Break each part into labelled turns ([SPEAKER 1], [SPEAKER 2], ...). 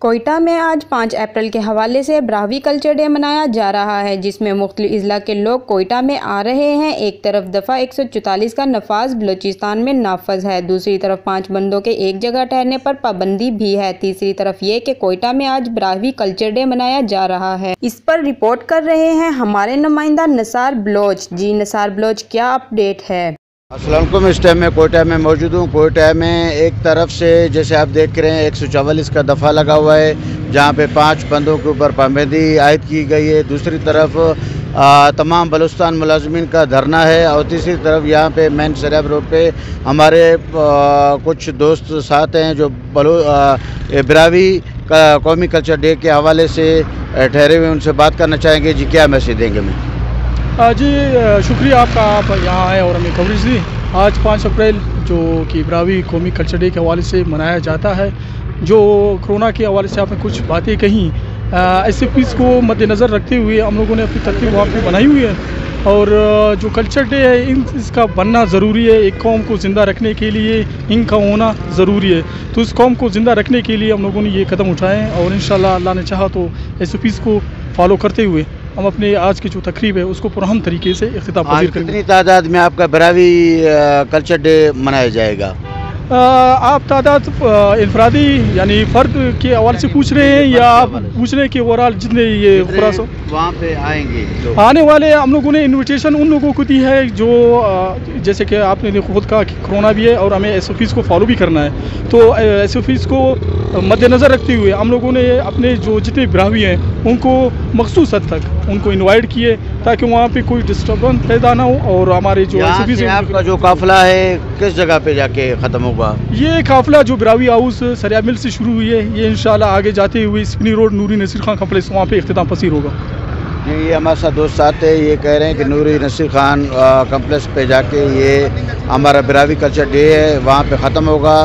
[SPEAKER 1] کوئٹہ میں آج پانچ اپریل کے حوالے سے براہوی کلچر ڈے منایا جا رہا ہے، جس میں مختلف اضلاع کے لوگ کوئٹہ میں آ رہے ہیں۔ ایک طرف دفعہ ایک سو چوتالیس کا نفاذ بلوچستان میں نافذ ہے، دوسری طرف پانچ بندوں کے ایک جگہ ٹھہرنے پر پابندی بھی ہے۔ تیسری طرف یہ کہ کوئٹہ میں آج براہوی کلچر ڈے منایا جا رہا ہے۔ اس پر رپورٹ کر رہے ہیں ہمارے نمائندہ نثار بلوچ۔ جی نثار بلوچ، کیا اپڈیٹ ہے؟
[SPEAKER 2] السلام علیکم، اس ٹائم میں کوئٹہ میں موجود ہوں۔ کوئٹہ میں ایک طرف سے جیسے آپ دیکھ رہے ہیں، ایک سو چوالیس کا دفعہ لگا ہوا ہے، جہاں پہ پانچ بندوں کے اوپر پابندی عائد کی گئی ہے۔ دوسری طرف تمام بلوستان ملازمین کا دھرنا ہے اور تیسری طرف یہاں پہ مین سریب روڈ پہ ہمارے کچھ دوست ساتھ ہیں جو بلو براوی قومی کلچر ڈے کے حوالے سے ٹھہرے ہوئے ان سے بات کرنا چاہیں گے۔ جی کیا میسیج دیں گے میں
[SPEAKER 3] جی شکریہ آپ کا، آپ یہاں آئے اور ہمیں کوریج دی۔ آج پانچ اپریل، جو کہ براوی قومی کلچر ڈے کے حوالے سے منایا جاتا ہے، جو کرونا کے حوالے سے آپ نے کچھ باتیں کہیں۔ ایس ایف پیس کو مد نظر رکھتے ہوئے ہم لوگوں نے اپنی ترتیب وہاں پہ بنائی ہوئی ہے۔ اور جو کلچر ڈے ہے، ان، اس کا بننا ضروری ہے۔ ایک قوم کو زندہ رکھنے کے لیے ان کا ہونا ضروری ہے۔ تو اس قوم کو زندہ رکھنے کے لیے ہم لوگوں نے یہ قدم اٹھائے ہیں اور انشاءاللہ اللہ نے چاہا تو ایس ایف پیس کو فالو کرتے ہوئے ہم اپنے آج کی جو تقریب ہے اس کو پرہم طریقے سے اختتام پذیر کریں
[SPEAKER 2] کتنی تعداد میں آپ کا براوی کلچر ڈے منایا جائے گا؟
[SPEAKER 3] آپ تعداد انفرادی یعنی فرد کے حوالے سے پوچھ رہے ہیں یا آپ پوچھ رہے ہیں کہ اوور آل جتنے یہ خلاص
[SPEAKER 2] وہاں پہ آئیں گے
[SPEAKER 3] آنے والے ہم لوگوں نے انویٹیشن ان لوگوں کو دی ہے جو جیسے کہ آپ نے خود کہا کہ کرونا بھی ہے اور ہمیں ایس او کو فالو بھی کرنا ہے۔ تو ایس او کو مد نظر رکھتے ہوئے ہم لوگوں نے اپنے جو جتنے براہوی ہیں ان کو مخصوص حد تک ان کو انوائٹ کیے۔ تاکہ وہاں پہ کوئی ڈسٹربنس پیدا نہ ہو اور ہمارے جو
[SPEAKER 2] آپ کا جو قافلہ ہے کس جگہ پہ جا کے ختم ہوگا؟
[SPEAKER 3] یہ قافلہ جو براوی ہاؤس سریا مل سے شروع ہوئی ہے یہ انشاءاللہ آگے جاتے ہوئے اسپنی روڈ نوری نصیر خان کمپلیکس وہاں پہ اختتام پذیر ہوگا۔
[SPEAKER 2] جی یہ ہمارے ساتھ دوست ساتھ ہیں یہ کہہ رہے ہیں کہ نوری نصیر خان کمپلیکس پہ جا کے یہ ہمارا براوی کلچر ڈے ہے وہاں پہ ختم ہوگا۔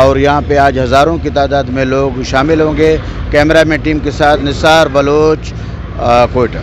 [SPEAKER 2] اور یہاں پہ آج ہزاروں کی تعداد میں لوگ شامل ہوں گے۔ کیمرہ میں ٹیم کے ساتھ نثار بلوچ کوئٹہ۔